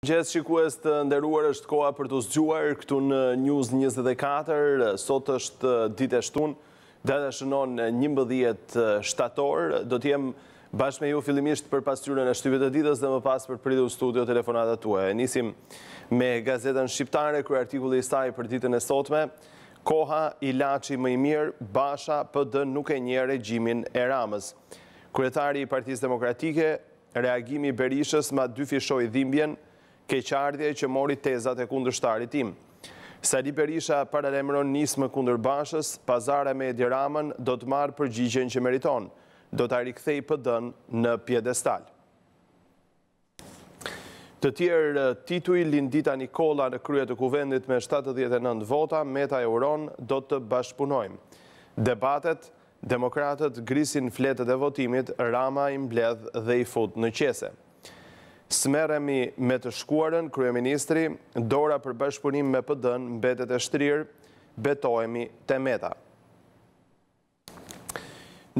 Mirëmëngjes shikues të nderuar është koha për t'u zgjuar këtu në News 24. Sot është ditë e shtunë, data shënon 11 shtator. Do të jem bashkë me ju fillimisht për pasqyrën e shtypit të ditës dhe më pas për pritur në studio telefonatat tuaja. Nisim me Gazetën Shqiptare kryeartikulli i saj për ditën e sotme. Koha ilaçi më i mirë, Basha PD nuk e njeh regjimin e Ramës. Kryetari i Partisë Demokratike, Reagimi i Berishës ma dyfishoi dhimbjen, keqardhje që mori tezat e kundërshtarit tim. Sali Berisha paralajmëron nismë kundër Bashës, pazare me Edi Ramën, do të marrë përgjigjen që meriton, do ta rikthejë PD-në në piedestal. Të tjerë tituj, Lindita Nikolla në krye të Kuvendit me shtatëdhjetë e nëntë vota, Meta e uron, do të bashkëpunojmë. Debatet, Demokratët grisin fletët e votimit, Rama i mbledh dhe i fut në qese. S'merremi me të shkuarën, kryeministri, Dora për bashkëpunim me PD-në mbetet e shtrirë, Betohemi te Meta.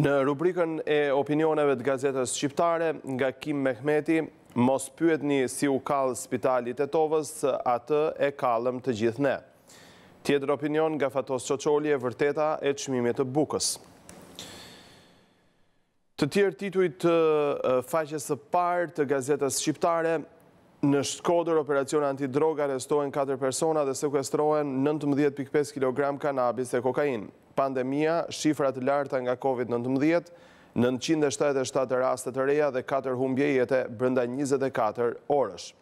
Në rubrikën e opinioneve të Gazetës Shqiptare, nga Kim Mehmeti, Mos pyetni si u kall Spitali i Tetovës, atë e kallëm të gjithë ne. Tjetër opinion nga Fatos Çoçoli e vërteta e çmimit të bukës. Të tjerë tituj të faqes së parë të Gazetës Shqiptare, në Shkodër operacion antidrogë arrestohen 4 persona dhe sekuestrohen 19.5 kg kanabis e kokainë. Pandemia, shifra të larta nga COVID-19, 977 raste të reja dhe 4 humbje jete brënda 24 orësh.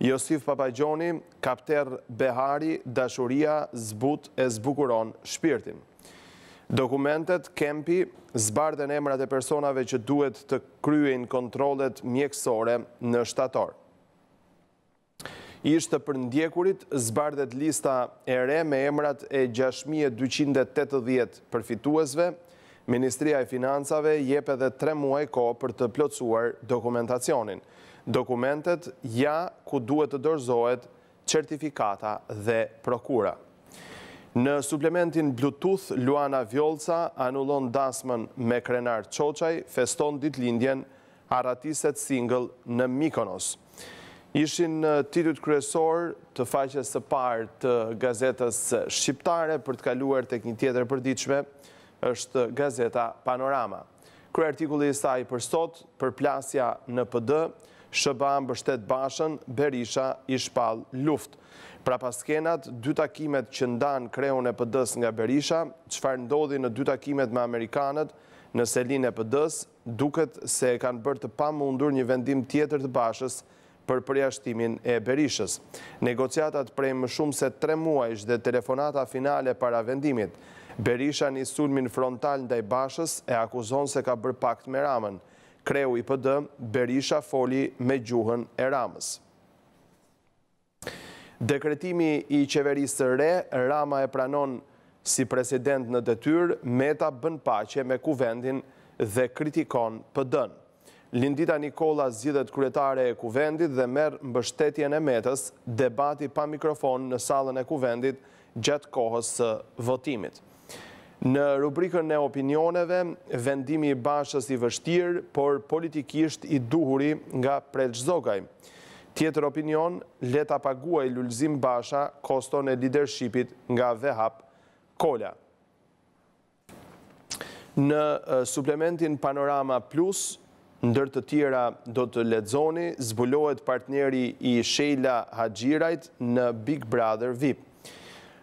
Josif Papagjoni, Kapterr Behari, Dashuria zbut e zbukuron shpirtin. Dokumentet, KEMP-i, Zbardhen emrat e personave që duhet të kryejnë kontrollet mjekësore në shtator. Ish-të përndjekurit, Zbardhet lista e re me emrat e gjashtëmijë e dyqind e tetëdhjetë përfituesve, Ministria e Financave jep edhe tre muaj kohë për të plotësuar dokumentacionin. Dokumentet ja ku duhet të dorëzohet certifikata dhe prokura. Në suplementin Bluetooth Luana Vjollca anulon dasmën me Krenar Çoçaj feston ditëlindjen Arratiset single në Mykonos ishin titujt kryesorë të faqes së parë të Gazetës Shqiptare për të kaluar tek një tjetër e përditshme është gazeta Panorama. Kryeartikulli i saj për sot, Përplasja në PD, SHBA mbështet Bashën, Berisha i shpall luftë. Prapaskenat, dy takimet që ndanë kreun e PD-së nga Berisha, çfarë ndodhi në dy takimet me amerikanët në selinë e PD-së, Duket se e kanë bërë të pamundur një vendim tjetër të Bashës për përjashtimin e Berishës. Negociatat prej më shumë se tre muajsh dhe telefonata finale para vendimit. Berisha nis sulmin frontal ndaj Bashës, e akuzon se ka bërë pakt me Ramën. Kreu i PD, Berisha foli me gjuhën e Ramës. Dekretimi i qeverisë së re, Rama e pranon si president në detyrë, Meta bën paqe me Kuvendin dhe kritikon PD-në. Lindita Nikolla zgjidhet kryetare e Kuvendit dhe merr mbështetjen e Metës, debati pa mikrofon në sallën e Kuvendit gjatë kohës së votimit. Në rubrikën e opinioneve, vendimi i Bashës i vështirë, por politikisht i duhuri nga Preç Zogaj. Tjetër opinion, Le ta paguajë Lulzim Basha koston e lidershipit nga Vehap Kola. Në suplementin Panorama Plus, Ndër të tjera do të lexoni, zbulohet partneri i Sheila Haxhirajt në Big Brother vip.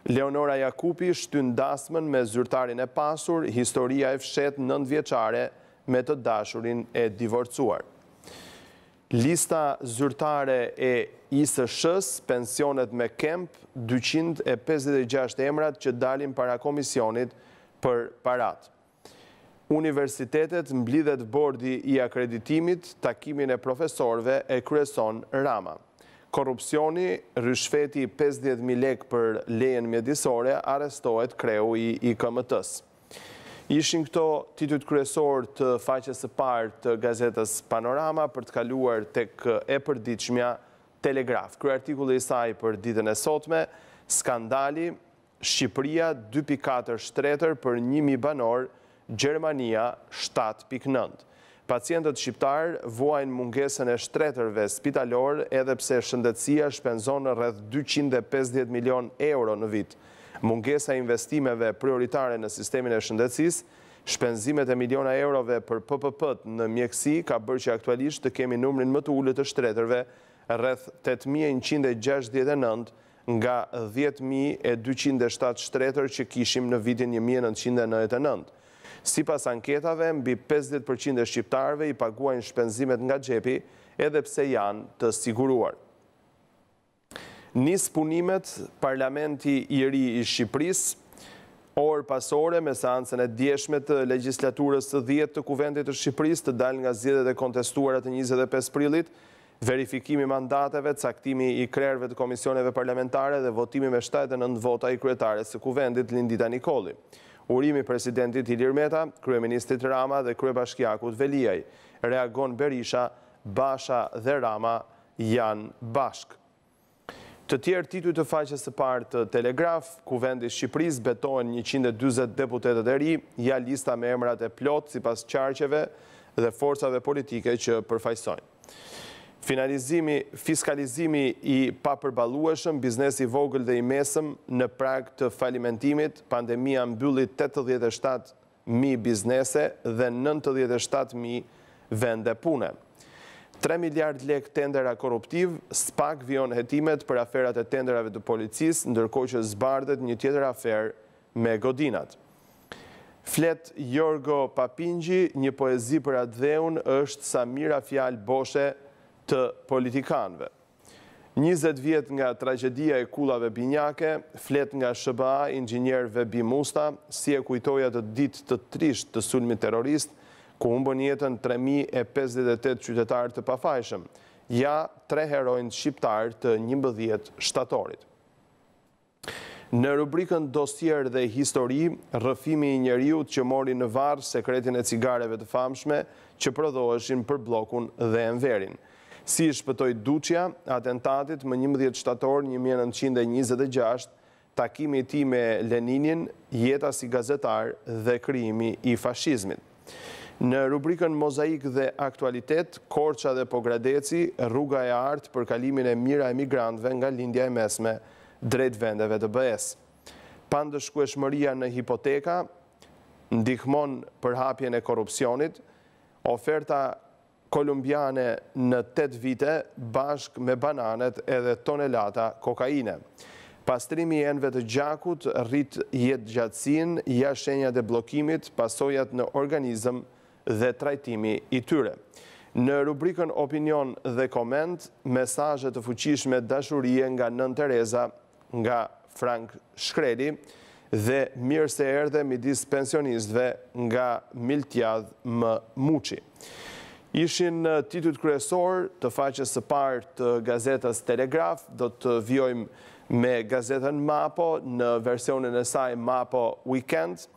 Leonora Jakupi shtyn dasmën me zyrtarin e pasur, historia e fshehtë nëntë vjeçare me të dashurin e divorcuar. Lista zyrtare e ISSH-së, pensionet me kemp, dyqind e pesëdhjetë e gjashtë emrat që dalin para komisionit për paratë. universitetet mblidhet bordi i akreditimit takimin e profesorëve e kryeson Rama. Korrupsioni, ryshfeti pesëdhjetë mijë lekë për lejen mjedisore arrestohet kreu i IKMT-së. Ishin këto titujt kryesorë të faqes së parë të gazetës Panorama për të kaluar tek e përditshmja Telegraf. Kryeartikulli i saj për ditën e sotme, Skandali, Shqipëria dy pikë katër shtretër për një mijë banorë, Gjermania shtatë pikë nëntë. Pacientët shqiptarë vuajnë mungesën e shtretërve spitalorë edhe pse shëndetësia shpenzon rreth dyqind e pesëdhjetë milionë euro në vit. Mungesa e investimeve prioritare në sistemin e shëndetësisë, shpenzimet e miliona eurove për PPP-të në mjekësi ka bërë që aktualisht të kemi numrin më të ulët të shtretërve, rreth tetë mijë e njëqind e gjashtëdhjetë e nëntë nga dhjetë mijë e dyqind e shtatë shtretër që kishim në vitin një mijë e nëntëqind e nëntëdhjetë e nëntë. Sipas anketave, mbi pesëdhjetë për qind e shqiptarëve i paguajnë shpenzimet nga xhepi, edhe pse janë të siguruar. Nis punimet Parlamenti i ri i Shqipërisë, orë pas ore, me seancën e djeshme të legjislaturës së dhjetë të Kuvendit të Shqipërisë, të dalë nga zgjedhjet e kontestuara të njëzet e pesë prillit, verifikimi i mandateve, caktimi i krerëve të komisioneve parlamentare dhe votimi me shtatëdhjetë e nëntë vota i kryetares së Kuvendit, Lindita Nikolla. Urimi i presidentit Ilir Meta, kryeministrit Rama dhe kryebashkiakut Veliaj, reagon Berisha, Basha dhe Rama janë bashkë. Të tjerë tituj të faqes së parë të Telegraf, Kuvendi i Shqipërisë, betohen njëqind e dyzet deputetët e ri, ja lista me emrat e plotë sipas qarqeve dhe forcave politike që përfaqësojnë. Finalizimi, fiskalizimi i papërballueshëm, biznesi i vogël dhe i mesëm në prag të falimentimit, pandemia mbylli tetëdhjetë e shtatë mijë biznese dhe nëntëdhjetë e shtatë mijë vende pune. Tre miliardë lekë tendera korruptivë, SPAK vijon hetimet për aferat e tenderave të policisë, ndërkohë që zbardhet një tjetër aferë me godinat. Flet Jorgo Papingji, një poezi për atdheun është sa mijëra fjalë boshe të politikanëve. Njëzet vjet nga tragjedia e kullave binjake, flet nga SHBA inxhinier Vehbi Musta, si e kujtoj atë ditë të trishtë të sulmit terrorist, ku humbën jetën tre mijë e pesëdhjetë e tetë qytetarë të pafajshëm, ja tre heronjtë shqiptarë të njëmbëdhjetë shtatorit. Në rubrikën Dosier dhe histori, rrëfimi i njeriut që mori në varr sekretin e cigareve të famshme që prodhoheshin për Bllokun dhe Enverin. Si i shpëtoi Duçja atentatit më njëmbëdhjetë shtator një mijë e nëntëqind e njëzet e gjashtë, takimi i tij me Leninin, jeta si gazetar dhe krijimi i fashizmit. Në rubrikën Mozaik dhe Aktualitet, Korça dhe Pogradeci, rruga e artë për kalimin e mijëra emigrantëve nga Lindja e Mesme drejt vendeve të BE-së. Pandëshkueshmëria në hipoteka ndihmon përhapjen e korrupsionit, oferta kolumbiane në tetë vite bashkë me bananet edhe tonelata kokaine. Pastrimi i enëve të gjakut rrit jetëgjatësinë, ja shenjat e bllokimit, pasojat në organizëm dhe trajtimi i tyre. Në rubrikën Opinion dhe koment, mesazhe të fuqishme dashurie nga Nënë Tereza nga Frank Shkreli dhe Mirë se erdhe midis pensionistëve nga Miltjadh M. Muçi. Ishin titujt kryesorë të faqes së parë të gazetës Telegraf. Do të vijojmë me gazetën Mapo në versionin e saj Mapo Weekend.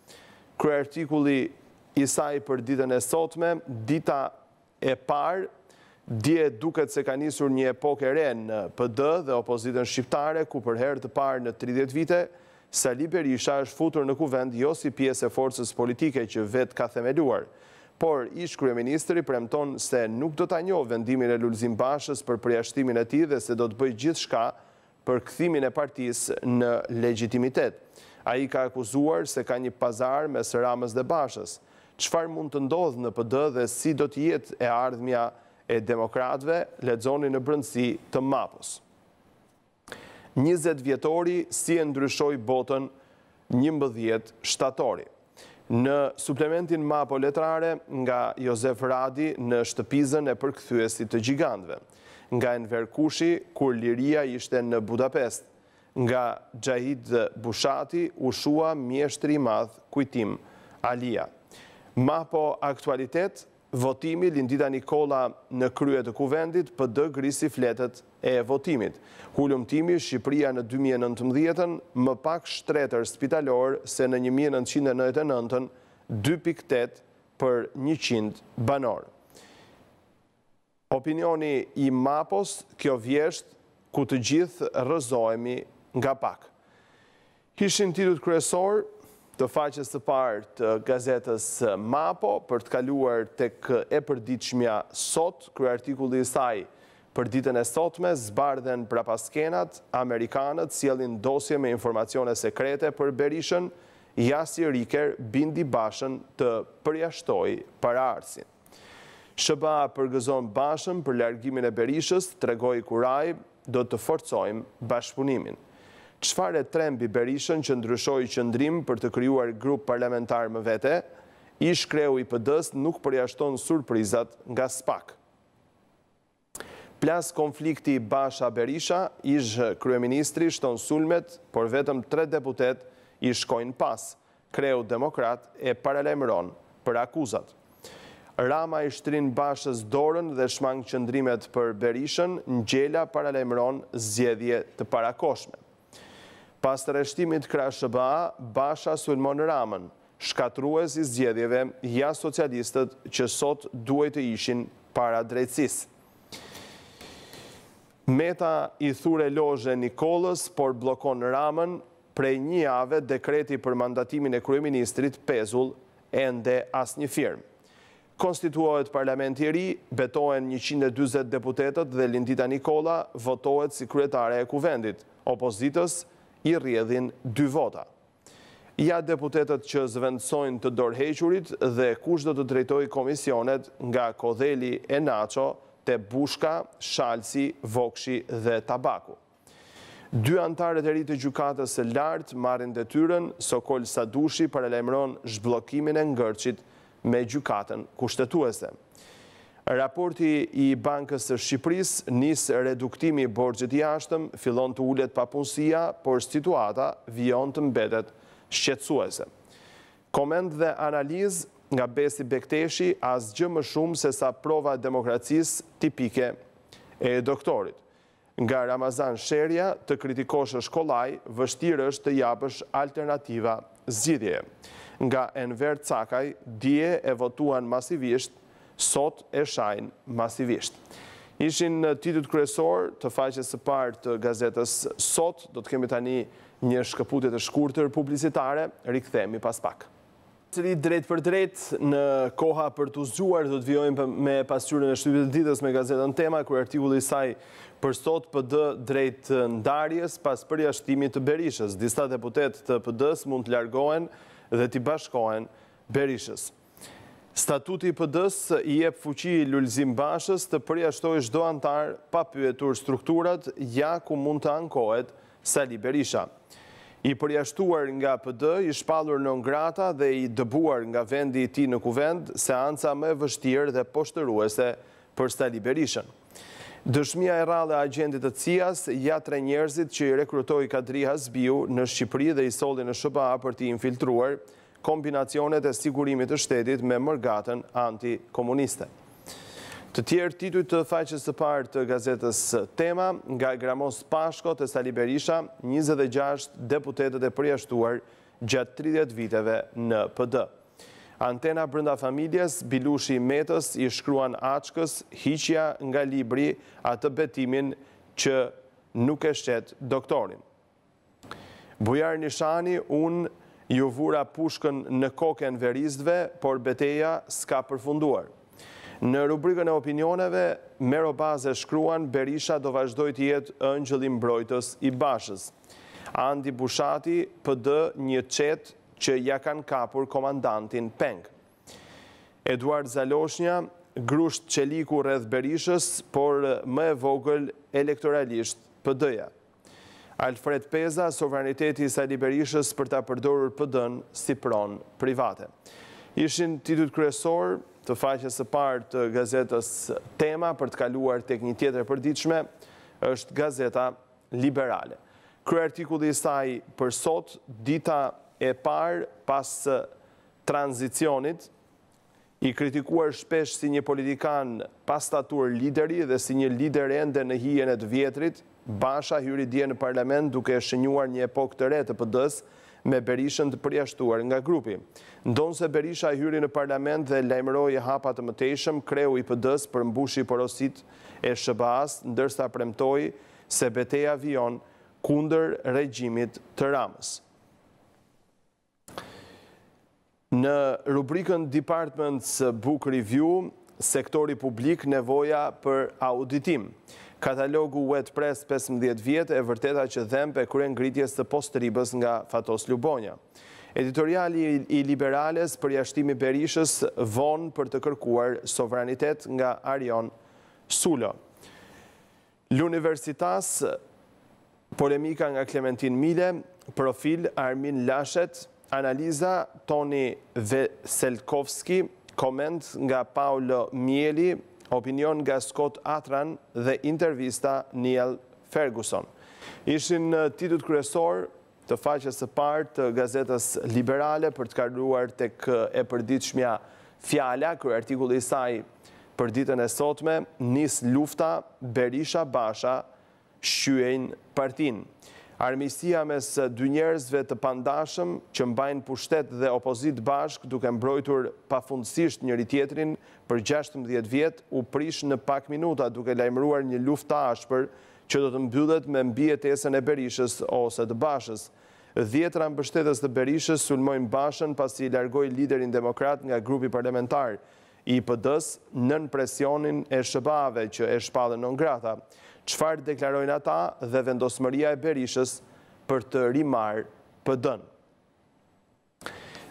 Kryeartikulli i saj për ditën e sotme, Dita e parë, dje duket se ka nisur një epokë e re në PD dhe opozitën shqiptare, ku për herë të parë në tridhjetë vite, Sali Berisha është futur në Kuvend jo si pjesë e forcës politike që vetë ka themeluar. Por, ish-kryeministri premton se nuk do ta njohë vendimin e Lulzim Bashës për përjashtimin e tij dhe se do të bëjë gjithçka për kthimin e partisë në legjitimitet. Ai ka akuzuar se ka një pazar mes Ramës dhe Bashës. Çfarë mund të ndodhë në PD dhe si do të jetë e ardhmja e demokratëve, lexoni në brendësi të Mapos. Njëzet vjetori si e ndryshoi botën njëmbëdhjetë shtatori. Në suplementin Mapo Letrare nga Jozef Radi në shtëpizën e përkthyesit të gjigantëve, nga Enver Kushi kur liria ishte në Budapest, nga Xhahid Bushati u shua mjeshtri i madh Kujtim Alia. Mapo Aktualitet Votimi, Lindita Nikolla në krye të Kuvendit, PD grisi fletët e votimit. Hulumtimi, Shqipëria në dy mijë e nëntëmbëdhjetën, më pak shtretër spitalorë se në një mijë e nëntëqind e nëntëdhjetë e nëntën, dy pikë tetë për njëqind banorë. Opinioni i Mapos kjo vjeshtë ku të gjithë rrëzohemi nga pak. Ishin titujt kryesorë të faqes së parë të gazetës Mapo për të kaluar tek e përditshmja sot, kryeartikulli i saj për ditën e sotme, Zbardhen prapaskenat, amerikanët sjellin dosje me informacione sekrete për Berishën, ja si Riker bindi Bashën të përjashtojë paraardhësin. SHBA përgëzon Bashën për largimin e Berishës, tregoi kurajë, do të forcojmë bashkëpunimin. Çfarë e trembi Berishën që ndryshoi qëndrim për të krijuar grup parlamentar më vete? Ish-kreu i PD-së nuk përjashton surprizat nga SPAK. Plas konflikti Basha-Berisha, ish kryeministri shton sulmet, por vetëm tre deputetë i shkojnë pas, kreu demokrat e paralajmëron për akuzat. Rama i shtrin Bashës dorën dhe shmang qëndrimet për Berishën, Ngjela paralajmëron zgjedhje të parakohshme. Pas rreshtimit krah SHBA, Basha sulmon Ramën, Shkatërrues i zgjedhjeve ja socialistët që sot duhej të ishin para drejtësisë. Meta i thur elozhe Nikollës, por bllokon Ramën, prej një jave dekreti për mandatimin e kryeministrit pezull, ende asnjë firmë. Konstituohet parlamenti i ri, betohen njëqind e dyzet deputetët dhe Lindita Nikolla votohet si kryetare e Kuvendit, opozitës i rrjedhin dy vota. Ja deputetët që zëvendësojnë të dorëhequrit dhe kush do të drejtojë komisionet nga Kodheli e Naço te Bushka, Shalsi, Vokshi dhe Tabaku. Dy anëtarët e ri të Gjykatës së Lartë marrin detyrën, Sokol Sadushi paralajmëron zhbllokimin e ngërçit me Gjykatën Kushtetuese. Raporti i Bankës së Shqipërisë, Nis reduktimi i borxhit të jashtëm, fillon të ulet papunësia, por situata vijon të mbetet shqetësuese. Koment dhe analizë nga Besi Bekteshi, Asgjë më shumë sesa prova e demokracisë tipike e doktorit. Nga Ramazan Sherja, Të kritikosh është kollaj, vështirë është të japësh alternativa zgjidhjeje. Nga Enver Cakaj, Dje e votuan masivisht, sot e shajnë masivisht. Ishin titujt kryesorë të faqes së parë të gazetës Sot. Do të kemi tani një shkëputje të shkurtër publicitare, rikthehemi pas pak. Sërish drejtpërdrejt, në Koha për t'u zgjuar, do të vijojmë me pasqyrën e shtypit të ditës me gazetën Tema, kryeartikulli i saj për sot PD drejt ndarjes pas përjashtimit të Berishës. Disa deputetë të PD-së mund të largohen dhe t'i bashkohen Berishës. Statuti i PD-së i jep fuqi Lulzim Bashës të përjashtojë çdo anëtar pa pyetur strukturat, ja ku mund të ankohet Sali Berisha, I përjashtuar nga PD, i shpallur non grata dhe i dëbuar nga vendi i tij në Kuvend, seanca më e vështirë dhe poshtëruese për Sali Berishën. Dëshmia e rrallë e agjentit të CIA-s, ja tre njerëzit që i rekrutoi Kadri Hazbiu në Shqipëri dhe i solli në SHBA për t'i infiltruar kombinacionet e sigurimit të shtetit me mërgatën anti-komuniste. Të tjerë tituj të faqes së parë të gazetës Tema, nga Gramoz Pashko te Sali Berisha, njëzet e gjashtë deputetët e përjashtuar gjatë tridhjetë viteve në PD. Antena brenda familjes, Bilushi i Metës i shkruan Açkës hiqja nga libri atë betimin që nuk e shet doktorin. Bujar Nishani, Unë ua vura pushkën në kokë enveristëve, por beteja s'ka përfunduar. Në rubrikën e opinioneve, Mero Baze shkruan, Berisha do vazhdojë të jetë ëngjëlli mbrojtës i Bashës. Andi Bushati, PD një çetë që ia kanë kapur komandantin peng. Eduard Zaloshnja, Grusht çeliku rreth Berishës, por më e vogël elektoralisht PD-ja. Alfred Peza, Sovraniteti i Sali Berishës për ta përdorur PD-në si pronë private. Ishin titujt kryesorë të faqes së parë të gazetës Tema për të kaluar tek një tjetër e përditshme, është gazeta Liberale. Kryeartikulli i saj për sot, dita e parë pas tranzicionit, I kritikuar shpesh si një politikan pa staturë lideri dhe si një lider ende në hijen e të vjetrit, Basha hyri dje në Parlament duke shënjuar një epokë të re të PD-së, me Berishën të përjashtuar nga grupi. Ndonëse Berisha hyri në Parlament dhe lajmëroi hapa të mëtejshëm, kreu i PD-së përmbushi porositë e SHBA-së, ndërsa premtoi se beteja vijon kundër regjimit të Ramës. Në rubrikën Departments Book Review, Sektori publik, nevoja për auditim. Katalogu UET Press pesëmbëdhjetë vjet, e vërteta që dhemb e kryengritjes të Postribës nga Fatos Lubonja. Editoriali i Liberales, Përjashtimi i Berishës vonë për të kërkuar sovranitet nga Arion Sulo. L'Universitas, Polemika nga Klementin Mile, Profil, Armin Lashet, Analiza, Toni Veselkovski, Koment nga Paolo Mieli, Opinion nga Scott Atran dhe Intervista Niall Ferguson. Ishin titujt kryesorë të faqes së parë të gazetës Liberale për të kaluar tek e përditshmja Fjala, kryeartikulli i saj për ditën e sotme, Nis lufta, Berisha-Basha shqyejnë partinë. Armiqësia mes dy njerëzve të pandashëm, që mbajnë pushtet dhe opozitë bashkë duke mbrojtur pafundësisht njëri-tjetrin për gjashtëmbëdhjetë vjet, u prish në pak minuta duke lajmëruar një luftë të ashpër që do të mbyllet me mbijetesën e Berishës ose të Bashës. Dhjetëra mbështetës të Berishës sulmojnë Bashën pasi i largoi liderin demokrat nga grupi parlamentar i PD-së nën presionin e SHBA-ve që e shpallën non grata. Çfarë deklarojnë ata dhe vendosmëria e Berishës për të rimarrë PD-në?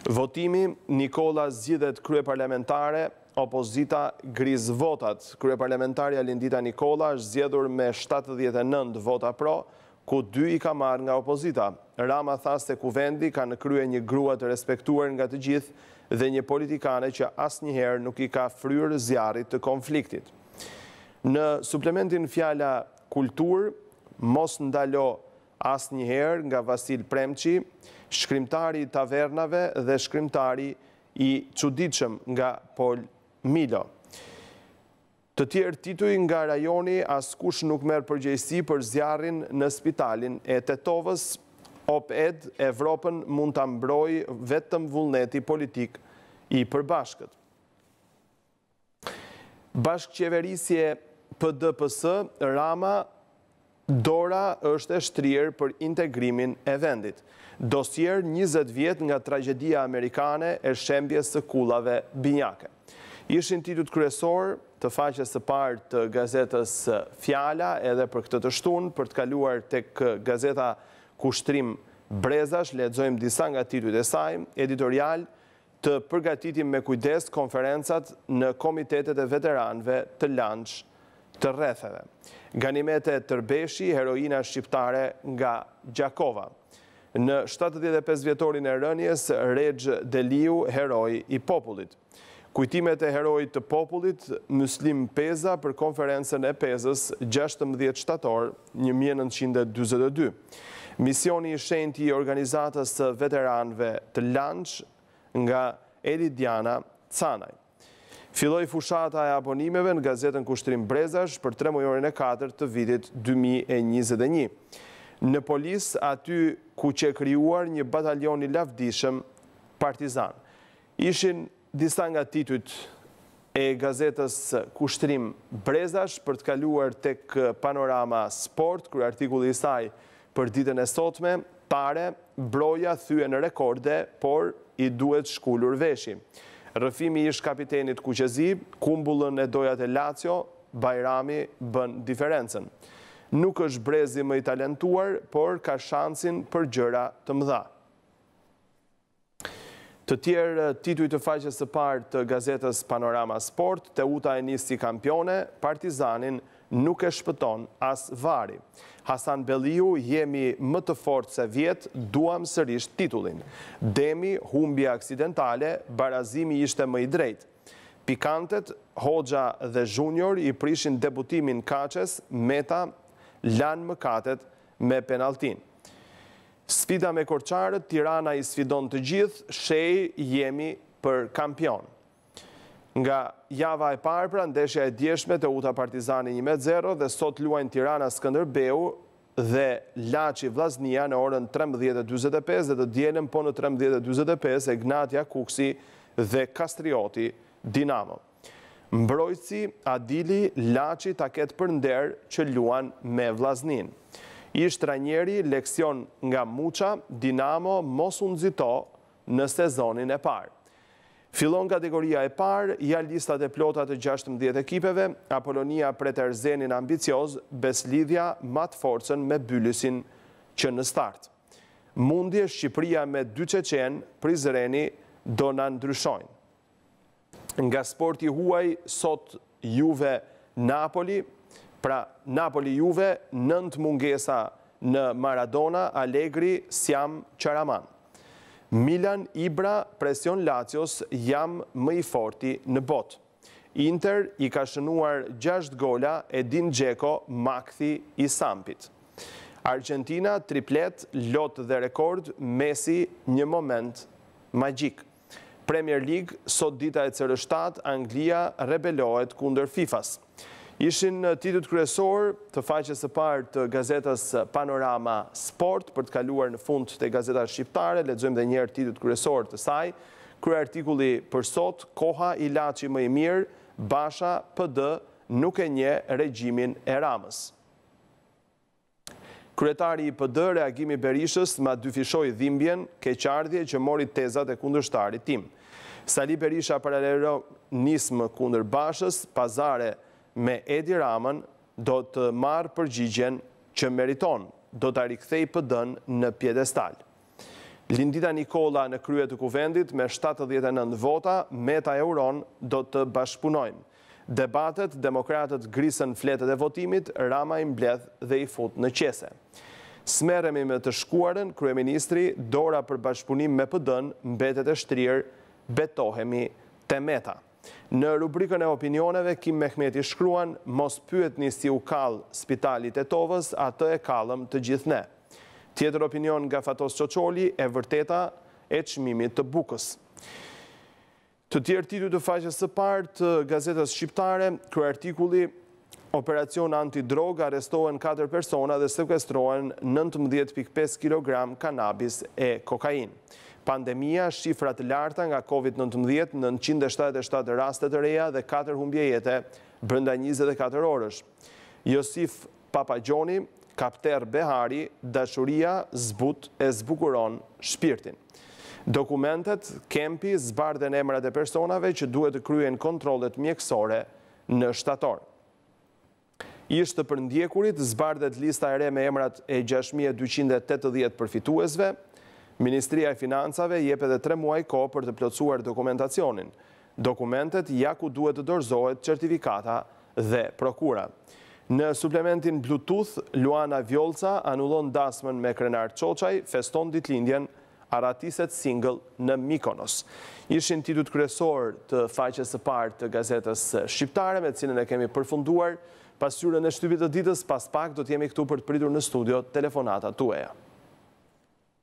Votimi, Nikolla zgjidhet kryeparlamentare, opozita gris votat. Kryeparlamentarja Lindita Nikolla është zgjedhur me shtatëdhjetë e nëntë vota pro, ku dy i ka marrë nga opozita. Rama tha se Kuvendi ka në krye një grua të respektuar nga të gjithë dhe një politikane që asnjëherë nuk i ka fryrë zjarrit të konfliktit. Në suplementin Fjala Kulturë, Mos ndalo Asnjëherë nga Vasil Premçi, shkrimtari i tavernave dhe shkrimtari i çuditshëm nga Pol Milo. Të tjerë tituj nga rajoni Askush nuk merr përgjegjësi për zjarrin në spitalin e Tetovës, Op-Ed, Evropën mund ta mbrojë vetëm vullneti politik i përbashkët. Bashkëqeverisje PD-PS, Rama, Dora është e shtrirë për integrimin e vendit. Dosier njëzet vjet nga tragjedia amerikane e shembjes së kullave binjake. Ishin titujt kryesorë të faqes së parë të gazetës Fjala edhe për këtë të shtunë, për të kaluar tek gazeta Kushtrim Brezash, lexojmë disa nga titujt e saj, editorial Të përgatitim me kujdes konferencat në komitetet e veteranëve të LANÇ të rretheve. Ganimete Tërbeshi, heroina shqiptare nga Gjakova. Në shtatëdhjetë e pesë vjetorin e rënies, Rexh Deliu, heroi i popullit. Kujtimet e heroit të popullit, Myslim Peza për konferencën e Pezës gjashtëmbëdhjetë shtator një mijë e nëntëqind e dyzet e dy. Misioni i shenjtë i organizatës së veteranëve të LANÇ nga Elidiana Canaj. Filloi fushata e abonimeve në gazetën Kushtrim Brezash për tremujorin e katërt të vitit dy mijë e njëzet e një. Në Polis, aty ku qe krijuar një batalion i lavdishëm partizan, ishin Disa nga titujt e gazetës Kushtrim Brezash për të kaluar tek Panorama Sport, kryeartikulli i saj për ditën e sotme, Tare, Broja thyen rekorde, por i duhet shkulur veshi. Rrëfimi i ish-kapitenit kuqezi, Kumbullën e doja te Lazio, Bajrami bën diferencën. Nuk është brezi më i talentuar, por ka shansin për gjëra të mëdha. Të tjerë tituj të faqes së parë të gazetës Panorama Sport, Teuta e nis si kampione, Partizanin nuk e shpëton as VAR-i. Hasan Belliu, Jemi më të fortë se vjet, duam sërish titullin. Demi, Humbje aksidentale, barazimi ishte më i drejtë. Pikantet, Hoxha dhe Xhunior i prishin debutimin Kaçes, Meta lan mëkatet me penalltinë. Sfida me korçarët, Tirana i sfidon të gjithë, Shehi, Jemi për kampionë. Nga java e parë, pra, ndeshja e djeshme, Teuta Partizani një me zero dhe sot luajnë Tirana Skënderbeu dhe Laçi Vllaznia në orën trembëdhjetë e dyzet e pesë dhe të dielën po në trembëdhjetë e dyzet e pesë Egnatia Kukësi dhe Kastrioti Dinamo. Mbrojtësi Adili Laçi ta ketë për nder që luan me Vllazninë. Ish-trajneri, leksion nga Muça, Dinamo mos u nxito në sezonin e parë. Fillon kategoria e parë, ja listat e plota të gjashtëmbëdhjetë ekipeve, Apolonia pret Erzenin ambicioz, Beslidhja mat forcën me Bylisin që në start. Mundje Shqipëria me dy çeçenë, Prizreni do na ndryshojnë. Nga sporti i huaj sot Juve Napoli, pra Napoli Juve nëntë mungesa në Maradona, Alegri: S'jam qaraman. Milan Ibra presion Lacios jam më i forti në botë. Inter i ka shënuar gjashtë gola Edin Dzeko makthi i Sampit. Argjentina tripletë lot dhe rekord Messi një moment magjik. Premier League, sot dita e CR shtatë, Anglia rebelohet kundër FIFA-s. Ishin titujt kryesorë të faqes së parë të gazetës Panorama Sport, për të kaluar në fund te Gazeta Shqiptare, lexojmë edhe një herë titujt kryesorë të saj. Kryeartikulli për sot, Koha, ilaçi më i mirë, Basha, PD, nuk e njeh regjimin e Ramës. Kryetari i PD, reagimi i Berishës ma dyfishoi dhimbjen, keqardhje që mori tezat e kundërshtarit tim. Sali Berisha paralajmëron nismë kundër Bashës, pazare me Edi Ramën, do të marrë përgjigjen që meriton, do ta rikthej PD-në në piedestal. Lindita Nikolla në krye të Kuvendit me shtatëdhjetë e nëntë vota, Meta e uron, Do të bashkëpunojnë. Debatet, demokratët grisën fletët e votimit, Rama i mbledh dhe i fut në qese. S'merremi me të shkuarën, kryeministri, Dora për bashkëpunim me PD-në mbetet e shtrirë, Betohemi te Meta. Në rubrikën e opinioneve, Kim Mehmeti shkruan, Mos pyetni si u kall Spitali i Tetovës, atë e kallëm të gjithë ne. Tjetër opinion nga Fatos Çoçoli, E vërteta e çmimit të bukës. Të tjerë tituj të faqes së parë të gazetës shqiptare, kryeartikulli, Operacion anti-drogë, arrestohen katër persona dhe sekuestrohen nëntëmbëdhjetë pikë pesë kilogramë kanabis e kokainë. Pandemia, shifra të larta nga Covid nëntëmbëdhjetë, nëntëqind e shtatëdhjetë e shtatë raste të reja dhe katër humbje jete brenda njëzet e katër orësh. Josif Papagjoni, Kapterr Behari, Dashuria zbut e zbukuron shpirtin. Dokumentet, Kempi, zbardhen emrat e personave që duhet të kryejnë kontrollet mjekësore në shtator. Ish të përndjekurit, zbardhet lista e re me emrat e gjashtë mijë e dyqind e tetëdhjetë përfituesve. Ministria e Financave jep edhe tre muaj kohë për të plotësuar dokumentacionin. Dokumentet ja ku duhet të dorëzohet certifikata dhe prokura. Në suplementin Bluetooth, Luana Vjollca anullon dasmën me Krenar Çoçaj, feston ditëlindjen Arratiset singëll në Mykonos. Ishin titujt kryesorë të faqes së parë të Gazetës Shqiptare, me të cilën e kemi përfunduar pasqyrën e shtypit të ditës, pas pak do të jemi këtu për të pritur në studio telefonatat tuaja.